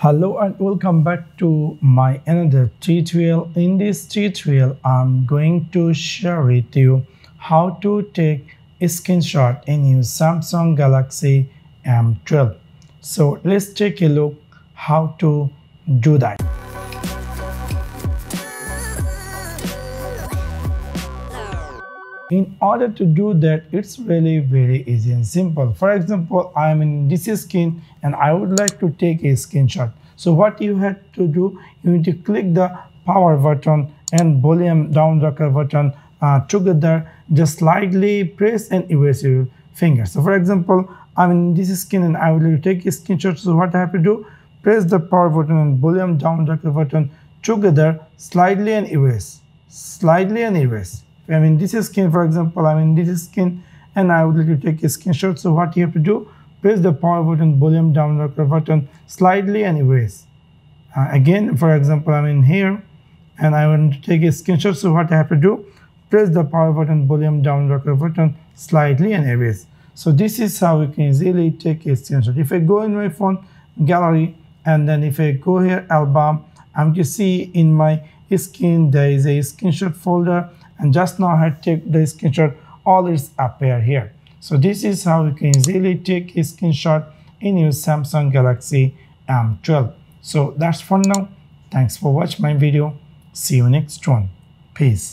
Hello and welcome back to my another tutorial. In this tutorial, I'm going to share with you how to take a screenshot in your Samsung Galaxy M12. So let's take a look how to do that. In order to do that it's really very easy and simple. For example i am in this skin and i would like to take a screenshot. So what you have to do you need to click the power button and volume down rocker button uh, together just slightly press and erase your finger so for example i'm in this skin and i would like to take a screenshot. So what i have to do press the power button and volume down rocker button together slightly and erase slightly and erase I'm in this skin for example, I mean this skin and I would like to take a screenshot. So what you have to do, press the power button, volume down rocker button slightly and erase. Uh, again, for example, I'm in here and I want to take a screenshot. So what I have to do, press the power button, volume down rocker button slightly and erase. So this is how you can easily take a screenshot. If I go in my phone gallery and then if I go here album, I'm to see in my skin there is a screenshot folder and just now I take the screenshot. All is appear here. So this is how you can easily take a screenshot in your Samsung Galaxy M12 so that's for now. Thanks for watching my video. See you next one. Peace